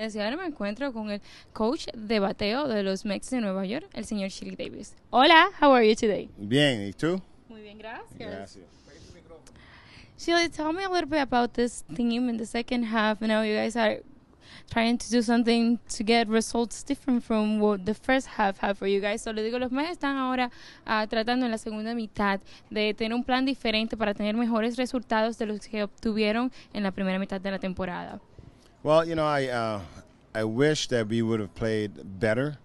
Ahora me encuentro con el coach de bateo de los Mets de Nueva York, el señor Chili Davis. Hola, how are you today? Bien, ¿y tú? Muy bien, gracias. Gracias. Chili, tell me a little bit about this team in the second half. I know you guys are trying to do something to get results different from what the first half had for you guys. So le digo, los Mets están ahora ah, tratando en la segunda mitad de tener un plan diferente para tener mejores resultados de los que obtuvieron en la primera mitad de la temporada. Well, you know, I uh, I wish that we would have played better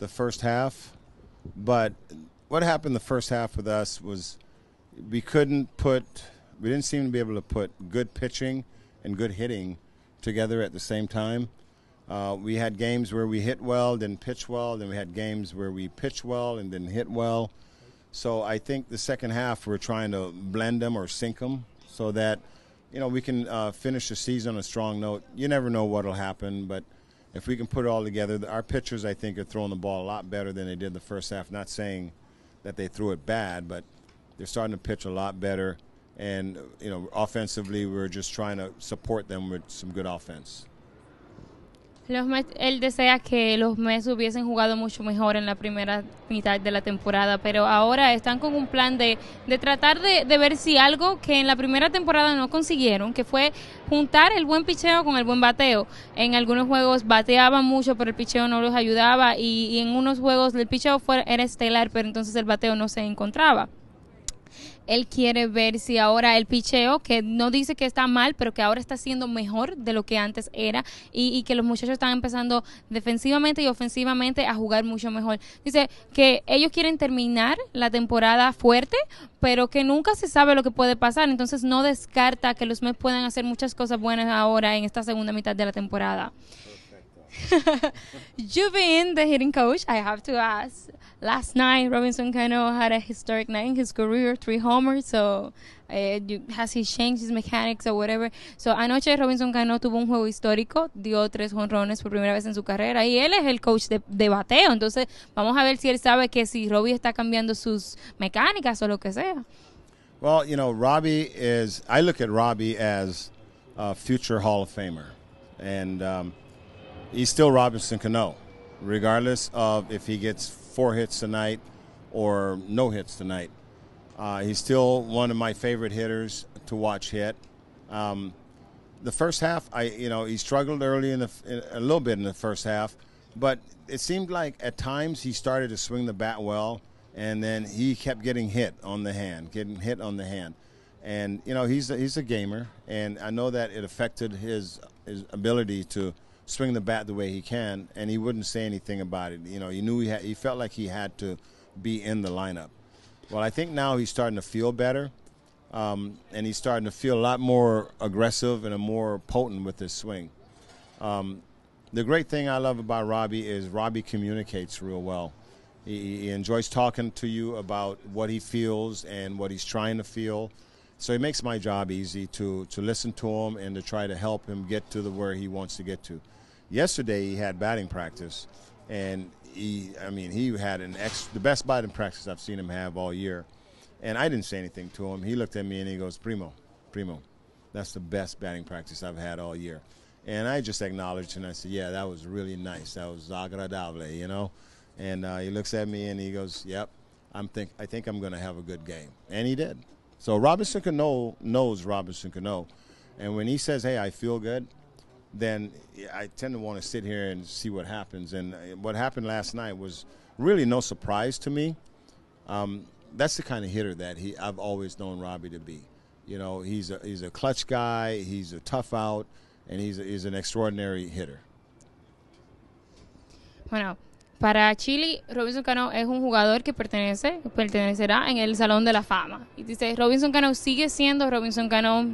the first half, but what happened the first half with us was we couldn't put we didn't seem to be able to put good pitching and good hitting together at the same time. Uh, we had games where we hit well, didn't pitch well. Then we had games where we pitch well and didn't hit well. So I think the second half we're trying to blend them or sync them so that you know, we can uh, finish the season on a strong note. You never know what'll happen, but if we can put it all together, our pitchers, I think, are throwing the ball a lot better than they did the first half. Not saying that they threw it bad, but they're starting to pitch a lot better. And, you know, offensively, we're just trying to support them with some good offense. Los él desea que los Mets hubiesen jugado mucho mejor en la primera mitad de la temporada, pero ahora están con un plan de, de tratar de, de, ver si algo que en la primera temporada no consiguieron, que fue juntar el buen picheo con el buen bateo. En algunos juegos bateaban mucho, pero el picheo no los ayudaba, y, y en unos juegos el picheo fue, era estelar, pero entonces el bateo no se encontraba él quiere ver si ahora el picheo, que no dice que está mal, pero que ahora está siendo mejor de lo que antes era y, que los muchachos están empezando defensivamente y ofensivamente a jugar mucho mejor. Dice que ellos quieren terminar la temporada fuerte, pero que nunca se sabe lo que puede pasar, entonces no descarta que los Mets puedan hacer muchas cosas buenas ahora en esta segunda mitad de la temporada. Been the hitting coach, I have to ask. last night Robinson Cano had a historic night in his career, three homers. So uh, has he changed his mechanics or whatever? So anoche Robinson Cano tuvo un juego histórico, dio tres jonrones por primera vez en su carrera y él es el coach de, de bateo. Entonces vamos a ver si él sabe que si Robbie está cambiando sus mecánicas o lo que sea. Well, you know, Robbie is. I look at Robbie as a future Hall of Famer, and um, he's still Robinson Cano, regardless of if he gets four hits tonight or no hits tonight. Uh, he's still one of my favorite hitters to watch hit. Um, the first half, I you know he struggled early in the in, a little bit in the first half, but it seemed like at times he started to swing the bat well, and then he kept getting hit on the hand, getting hit on the hand, and you know he's a, he's a gamer, and I know that it affected his his ability to swing the bat the way he can, and he wouldn't say anything about it. You know, he knew he had, he felt like he had to be in the lineup. Well, I think now he's starting to feel better, um, and he's starting to feel a lot more aggressive and a more potent with his swing. Um, the great thing I love about Robbie is Robbie communicates real well. He, he enjoys talking to you about what he feels and what he's trying to feel. So it makes my job easy to, to listen to him and to try to help him get to the where he wants to get to. Yesterday he had batting practice, and he, I mean, he had an ex, the best batting practice I've seen him have all year. And I didn't say anything to him. He looked at me and he goes, "Primo, primo, that's the best batting practice I've had all year." And I just acknowledged and I said, "Yeah, that was really nice. That was agradable, you know." And uh, he looks at me and he goes, "Yep, I'm think I think I'm going to have a good game," and he did. So Robinson Cano knows Robinson Cano, and when he says, "Hey, I feel good," then I tend to want to sit here and see what happens. And uh, what happened last night was really no surprise to me. Um, that's the kind of hitter that he I've always known Robbie to be. You know, he's a he's a clutch guy. He's a tough out, and he's a, he's an extraordinary hitter. Bueno, para Chile, Robinson Cano es un jugador que pertenece, pertenecerá en el Salón de la Fama. Y dice, Robinson Cano sigue siendo Robinson Cano,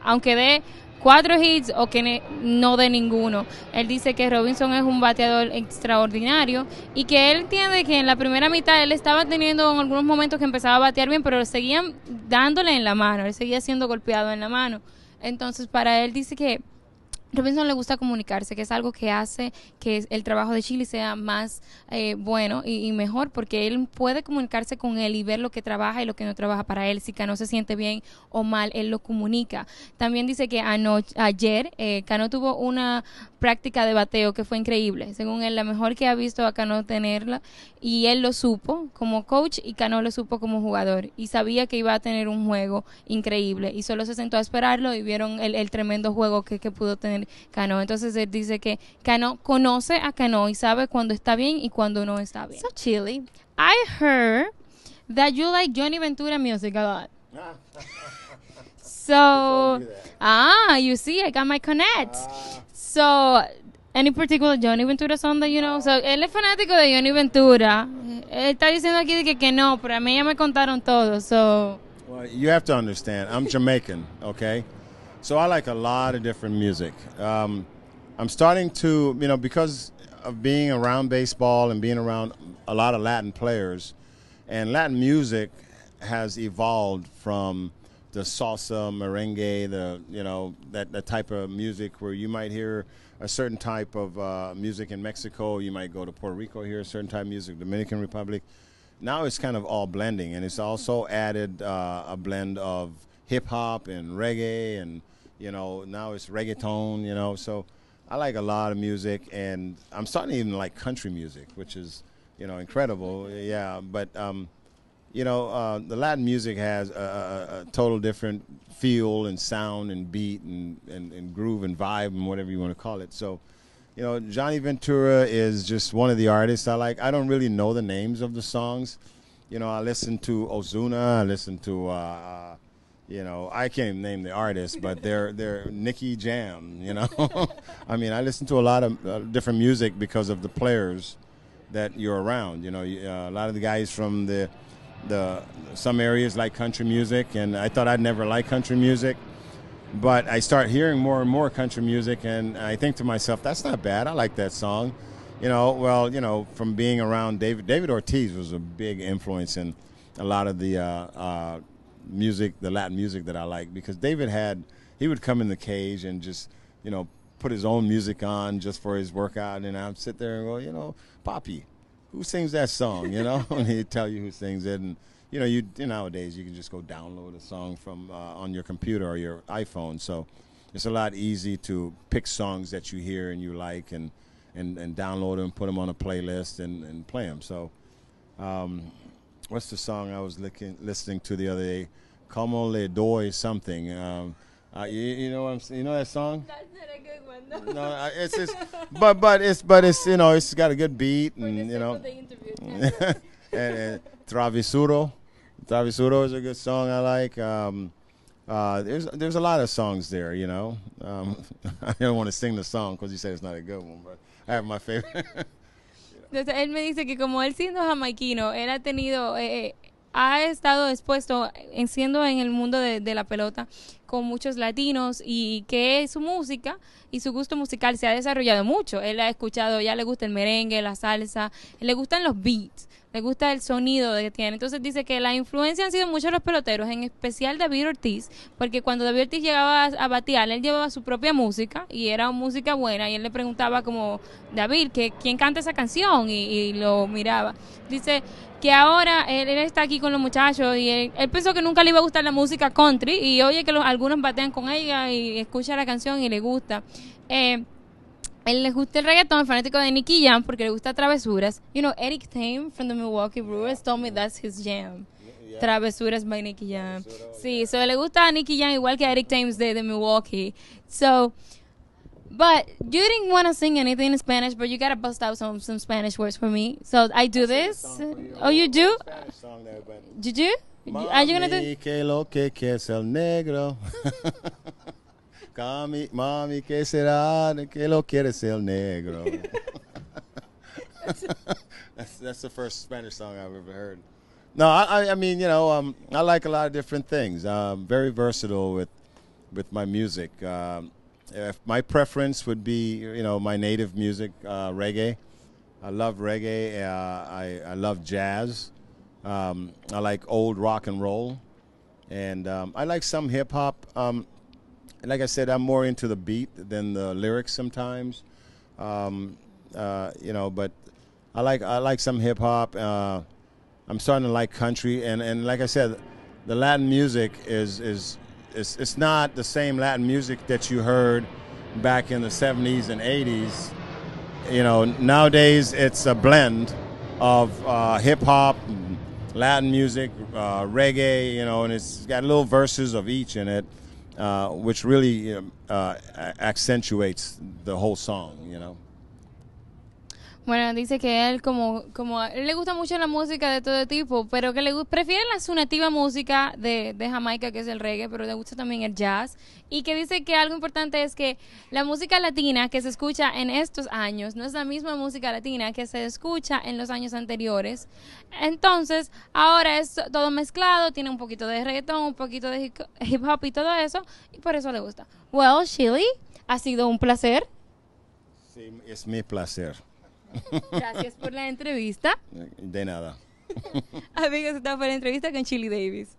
aunque dé cuatro hits o que no de ninguno. Él dice que Robinson es un bateador extraordinario y que él entiende que en la primera mitad él estaba teniendo en algunos momentos que empezaba a batear bien, pero seguían dándole en la mano, él seguía siendo golpeado en la mano. Entonces, para él dice que Robinson le gusta comunicarse, que es algo que hace que el trabajo de Chile sea más eh, bueno y, mejor, porque él puede comunicarse con él y ver lo que trabaja y lo que no trabaja para él. Si Cano se siente bien o mal, él lo comunica. También dice que ayer eh, Cano tuvo una práctica de bateo que fue increíble. Según él, la mejor que ha visto a Cano tenerla. Y él lo supo como coach y Cano lo supo como jugador. Y sabía que iba a tener un juego increíble. Y solo se sentó a esperarlo y vieron el, tremendo juego que pudo tener Cano. Entonces él dice que Cano conoce a Cano y sabe cuando está bien y cuando no está bien. So chilly. I heard that you like Johnny Ventura music a lot. so, ah, you see, I got my connect. Ah. So, any particular Johnny Ventura song that you know? So, él es fanático de Johnny Ventura. Él está diciendo aquí que, que no, pero a mí ya me contaron todo. So, well, you have to understand, I'm Jamaican, okay? So I like a lot of different music. Um, I'm starting to, you know, because of being around baseball and being around a lot of Latin players, and Latin music has evolved from the salsa, merengue, the you know that that type of music where you might hear a certain type of uh, music in Mexico, you might go to Puerto Rico hear a certain type of music, Dominican Republic. Now it's kind of all blending, and it's also added uh, a blend of hip hop and reggae and you know, now it's reggaeton, you know. So I like a lot of music, and I'm starting to even like country music, which is, you know, incredible. Yeah, but um, you know, uh, the Latin music has a, a, a, total different feel and sound and beat and, and, and groove and vibe and whatever you want to call it. So, you know, Johnny Ventura is just one of the artists I like. I don't really know the names of the songs. You know, I listen to Ozuna, I listen to uh, uh you know, I can't even name the artist, but they're they're Nicky Jam. You know, I mean, I listen to a lot of uh, different music because of the players that you're around. You know, uh, a lot of the guys from the the some areas like country music, and I thought I'd never like country music, but I start hearing more and more country music, and I think to myself, that's not bad. I like that song. You know, well, you know, from being around David David Ortiz was a big influence in a lot of the uh, uh, music, the Latin music that I like, because David had he would come in the cage and just you know put his own music on just for his workout, and I'd sit there and go, you know, Papi, who sings that song? You know, and he'd tell you who sings it, and you know, you, nowadays you can just go download a song from uh, on your computer or your iPhone, so it's a lot easy to pick songs that you hear and you like and and, and download them, put them on a playlist, and, and play them. So. Um, what's the song I was looking, listening to the other day? Como le doy something. Um, uh, you, you, know what I'm saying? You know that song? That's not a good one. No, it's just, but but it's but it's you know it's got a good beat and you know. and, and Travesuro, Travesuro is a good song I like. Um, uh, there's there's a lot of songs there, you know. Um, I don't want to sing the song because you said it's not a good one, but I have my favorite. Entonces él me dice que como él siendo jamaiquino, él ha tenido, eh, eh, ha estado expuesto en siendo en el mundo de, de, la pelota con muchos latinos y que su música y su gusto musical se ha desarrollado mucho. Él ha escuchado, ya le gusta el merengue, la salsa, le gustan los beats le gusta el sonido que tiene. Entonces dice que la influencia han sido muchos los peloteros, en especial David Ortiz, porque cuando David Ortiz llegaba a, batear, él llevaba su propia música y era música buena y él le preguntaba como, David, que, ¿quién canta esa canción? Y, lo miraba. Dice que ahora él, está aquí con los muchachos y él, pensó que nunca le iba a gustar la música country y oye que los, algunos batean con ella y escucha la canción y le gusta. Eh, él le gusta el reggaetón, fanático de Nicky Jam porque le gusta travesuras. You know, Eric Tame from the Milwaukee Brewers told me that's his jam. Travesuras by Nicky Jam. Sí, so le gusta a Nicky Jam igual que a Eric Thames de, de Milwaukee. So, but you didn't want to sing anything in Spanish, but you gotta bust out some some Spanish words for me. So I do this. Oh, you do? Did you? Are you gonna do? Que lo que, que es el negro. Mami, mami, ¿qué será? ¿Qué lo quiere ser negro? that's, that's the first Spanish song I've ever heard. No, I, I mean, you know, um, I like a lot of different things. I'm very versatile with, with my music. Um, if my preference would be, you know, my native music, uh, reggae. I love reggae. Uh, I, I love jazz. Um, I like old rock and roll, and um, I like some hip hop. Um, like I said, I'm more into the beat than the lyrics sometimes. Um, uh, you know, but I like I like some hip hop. Uh, I'm starting to like country, and, and like I said, the Latin music is is is it's not the same Latin music that you heard back in the 70s and 80s. You know, nowadays it's a blend of uh, hip hop, Latin music, uh, reggae. You know, and it's got little verses of each in it, uh, which really um, uh, accentuates the whole song. You know. Bueno, dice que él como, como él le gusta mucho la música de todo tipo, pero que le prefiere la, su nativa música de, Jamaica, que es el reggae, pero le gusta también el jazz. Y que dice que algo importante es que la música latina que se escucha en estos años no es la misma música latina que se escucha en los años anteriores. Entonces, ahora es todo mezclado, tiene un poquito de reggaeton, un poquito de hip hop y todo eso, y por eso le gusta. Well, Shilly, ha sido un placer. Sí, es mi placer. Gracias por la entrevista. De nada. Amigos, esta fue la entrevista con Chili Davis.